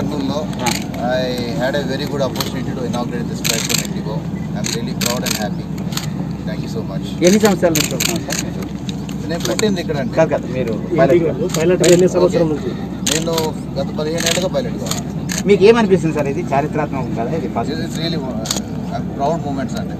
a very good opportunity to inaugurate this flight from Indigo. I'm really proud and happy. Thank you so much. ఎన్ని సంవత్సరాల నుంచి వస్తున్నారు sir? మీరు నేను పుట్టింది ఇక్కడ అండి కాదు కాదు మీరు పైలట్గా. పైలట్ ఎన్ని సంవత్సరం నుంచి? నేను గత పదిహేను ఏళ్ళుగా పైలట్గా మీకు ఏమనిపిస్తుంది సార్ ఇది? చారిత్రాత్మకం కదా ఇది first it's really proud moments అండి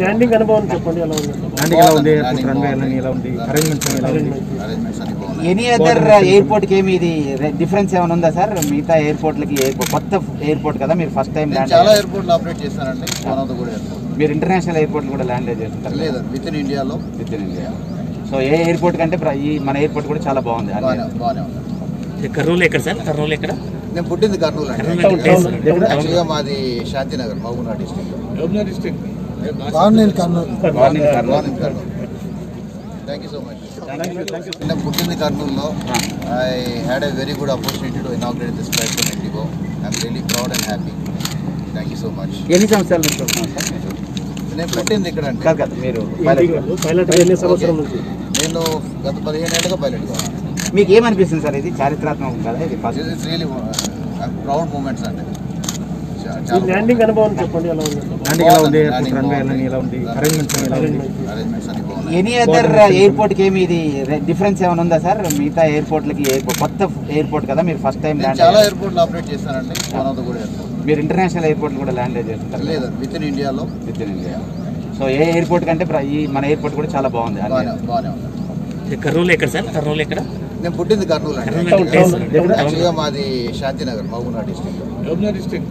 ల్యాండింగ్ అనుభవం చెప్పండి ఎలా ఉంది? ల్యాండింగ్ ఎలా ఉంది? ల్యాండింగ్ రన్వే బాగుంది. ఎలా ఉంది? అరేంజ్మెంట్స్ ఎలా ఉంది? అరేంజ్మెంట్స్ అన్ని బాగున్నాయి. ఎనీ అదర్ ఎయిర్పోర్ట్కి ఏమి ఇది డిఫరెన్స్ ఏమైనా ఉందా సార్ మిగతా ఎయిర్పోర్ట్లకి ఎయిర్పోర్ట్ కొత్త ఎయిర్పోర్ట్ కదా మీరు ఫస్ట్ టైం ల్యాండ్ చాలా ఎయిర్పోర్ట్లు ఆపరేట్ చేశానండి one of the good airport మీరు ఇంటర్నేషనల్ ఎయిర్పోర్ట్ కూడా ల్యాండ్ చేస్తారు లేదు విత్ ఇన్ ఇండియాలో with in India so A airport కంటే ఈ మన ఎయిర్పోర్ట్ కూడా చాలా బాగుంది. కర్నూలు ఎక్కడ సార్ కర్నూలు ఎక్కడ? నేను పుట్టింది కర్నూలు అండి. మాది Shantinagar Mahabubnagar district morning morning Kurnool. Thank you so much పుట్టింది కర్నూలులో. I had a very good opportunity to inaugurate this flight from IndiGo I'm really proud and happy thank you so much ఎన్ని సంవత్సరాల నుంచి నేను పుట్టింది ఇక్కడ మీరు పైలట్గా. Pilot ఎన్ని సంవత్సరం నుంచి? నేను గత పదిహేను ఏళ్ళుగా పైలట్గా మీకు ఏమనిపిస్తుంది సార్ ఇది? చారిత్రాత్మకం కదా ఇది ఫస్ట్. రియలీ ప్రౌడ్ మూమెంట్స్ చాలా ల్యాండింగ్ అనుభవం చెప్పండి ఎలా ఉంది? ల్యాండింగ్ ఎలా ఉంది? ల్యాండింగ్ రన్వే బాగుంది. ఎలా ఉంది? అరేంజ్మెంట్స్ ఎలా ఉంది? అరేంజ్మెంట్స్ అన్ని బాగున్నాయి ఎనీ అదర్ ఎయిర్పోర్ట్కి ఏమి ఇది డిఫరెన్స్ ఏమైనా ఉందా సార్? మిగతా ఎయిర్పోర్ట్లకి ఎయిర్పోర్ట్ కొత్త ఎయిర్పోర్ట్ కదా మీరు ఫస్ట్ టైం ల్యాండ్ చాలా ఎయిర్పోర్ట్లు ఆపరేట్ మీరు ఇంటర్నేషనల్ ఎయిర్పోర్ట్ కూడా ల్యాండ్ చేస్తారు లేదు విత్ ఇన్ ఇండియాలో with in India so A airport కంటే ఈ మన ఎయిర్పోర్ట్ కూడా చాలా బాగుంది కర్నూలు ఎక్కడ సార్? కర్నూలు ఎక్కడ? నేను పుట్టింది కర్నూలు మాది Shantinagar Mahabubnagar district.